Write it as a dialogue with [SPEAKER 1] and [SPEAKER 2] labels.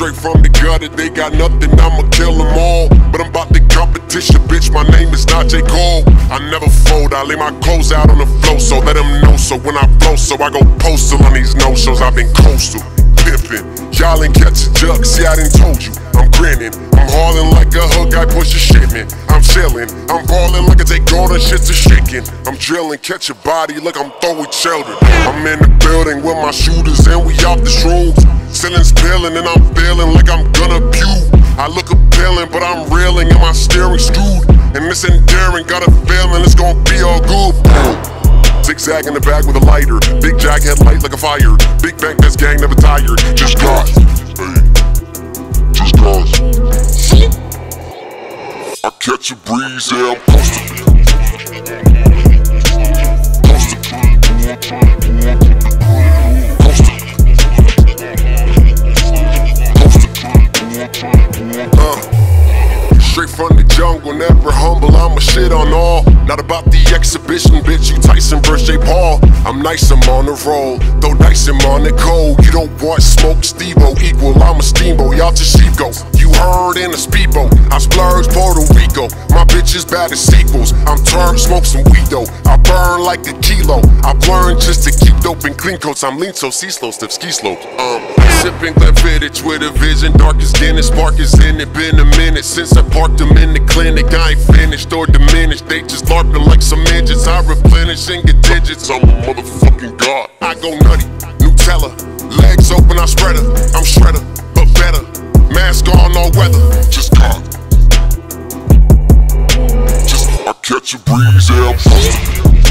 [SPEAKER 1] about it, they got nothing, I'ma kill them all. But I'm about the competition, bitch, my name is not J. Cole. I never fold, I lay my clothes out on the floor, so let them know. So when I blow, so I go postal on these no shows, I've been coastal, pimping. Y'all ain't catch a jug, see, I done told you. I'm grinning, I'm hauling like a hook, I push a shipment. I'm chilling, I'm balling like I take golden shit to shaking. I'm drilling, catch a body like I'm throwing children. I'm in the building with my shooters, and we off the shrooms. Ceiling's peeling, and I'm feeling like I'm gonna puke. I look appealing, but I'm reeling, and my steering screwed. And this endearing, got a feeling it's gonna be all good. Zigzag in the back with a lighter. Big jack headlight like a fire. Big bank, this gang never tired. Just. Hey. Just cause. I catch a breeze, yeah, I'm. Straight humble, I'm a shit on all. Not about the exhibition, bitch, you Tyson versus Jake Paul. I'm nice, I'm on the roll, though nice, I'm on the cold. You don't want smoke, Steve-O equal, I'm a steamboat, y'all just sheep go. You heard in a speedboat, I splurge Puerto Rico. My bitch is bad as sequels, I'm turned, smoke some weed though. I burn like a kilo, I've learned just to keep dope in clean coats. I'm lean, so sea slow, stiff ski slopes. Um, sipping Glenfiddich with a vision, dark as Guinness, spark is in it. Been a minute since I parked them in the clinic. I ain't finished or diminished, they just larping like some midgets. I replenish and get digits. I'm a motherfucking god. I go nutty, Nutella, legs open, I spread her. I'm shredder, weather. Just caught. Just I catch a breeze, yeah.